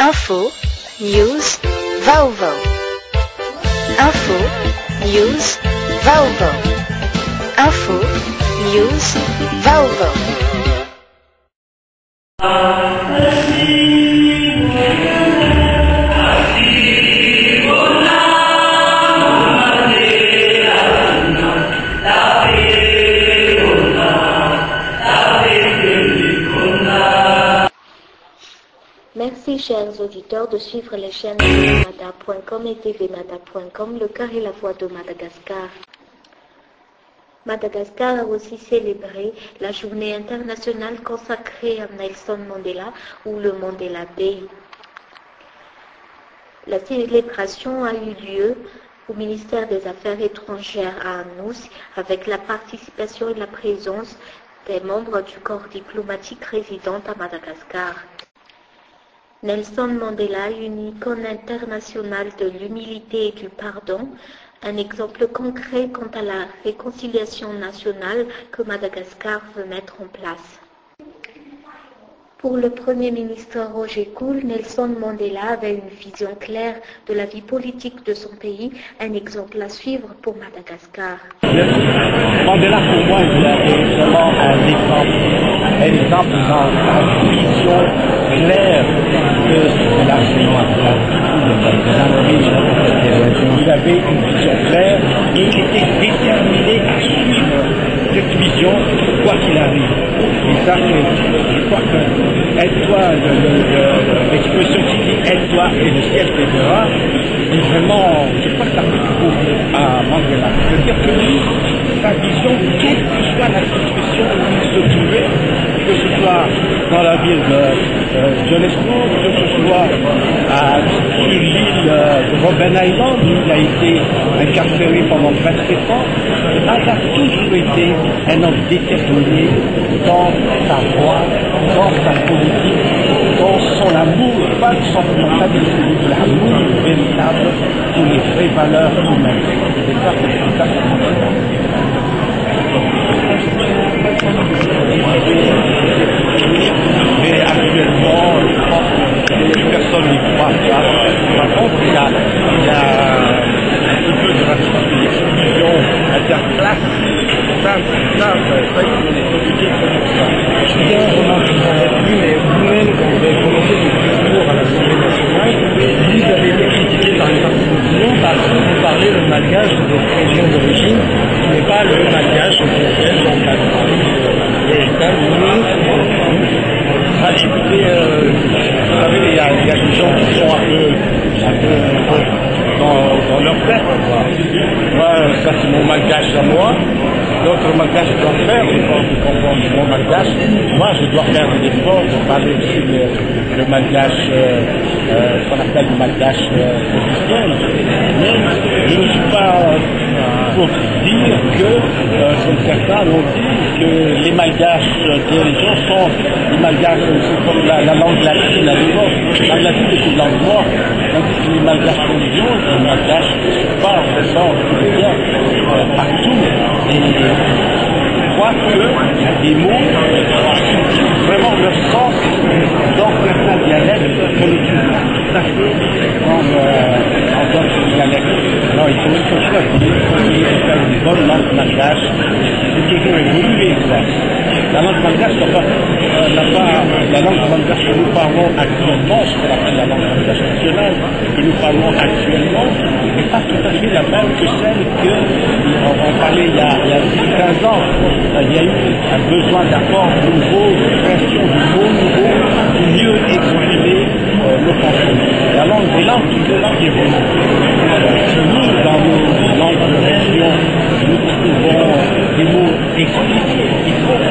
Info, News, Vauvau. Info, News, Vauvau. Info, News, Vauvau. Chers auditeurs de suivre les chaînes tvmada.com et tvmada.com, le cœur et la voix de Madagascar. Madagascar a aussi célébré la journée internationale consacrée à Nelson Mandela ou le Mandela Day. La célébration a eu lieu au ministère des Affaires étrangères à Anous avec la participation et la présence des membres du corps diplomatique résident à Madagascar. Nelson Mandela, une icône internationale de l'humilité et du pardon, un exemple concret quant à la réconciliation nationale que Madagascar veut mettre en place. Pour le Premier ministre Roger Cool, Nelson Mandela avait une vision claire de la vie politique de son pays, un exemple à suivre pour Madagascar. Mandela, pour moi, est vraiment un exemple. Exemple dans vision claire de l'enseignement. Il avait une vision claire et il était déterminé à suivre cette vision, quoi qu'il arrive. Et ça, je crois que aide-toi, l'expression qui dit aide-toi et le ciel t'aidera, est vraiment, je crois que ça fait beaucoup à Mandela. C'est-à-dire que lui, sa vision, quelle que soit la situation où il se trouvait, que ce soit dans la ville de euh, que ce soit à, sur l'île de Robben Island, où il a été incarcéré pendant 27 ans, il a toujours été un homme déterminé dans sa voie, dans sa politique, dans son amour, pas simplement pas de l'amour véritable pour les vraies valeurs humaines. C'est ça, c'est il y, a des gens qui sont un peu, un peu dans, dans leur tête. Moi, ça c'est mon malgache à moi. D'autres malgaches doivent faire l'effort de comprendre mon malgache. Moi, je dois faire des efforts pour parler aussi le, le malgache, euh, euh, qu'on appelle le malgache euh, pour dire que, euh, comme certains l'ont dit, que les malgaches dirigeants sont les malgaches, comme la, la langue latine, la La latine est une langue morte, tandis que les malgaches religieuses, les malgaches parlent vraiment bien euh, partout. Et je crois a des mots ont vraiment leur sens dans certains dialectes que les tout à fait comme euh, en d'autres dialectes. Non, il faut, faut faire une bonne langue malgache, c'est toujours évoluer. La langue malgache n'a euh, la langue malgache que nous parlons actuellement, ce qu'on appelle la langue malgache nationale, que nous parlons actuellement, n'est pas tout à fait la même que celle que on, on parlait il y a, il y a 10-15 ans. Il y a eu un besoin d'apport nouveau, de création de mots nouveaux pour mieux exprimer euh, nos. La langue, les langues, toutes les langues évoluent. Si nous, dans nos langues de région,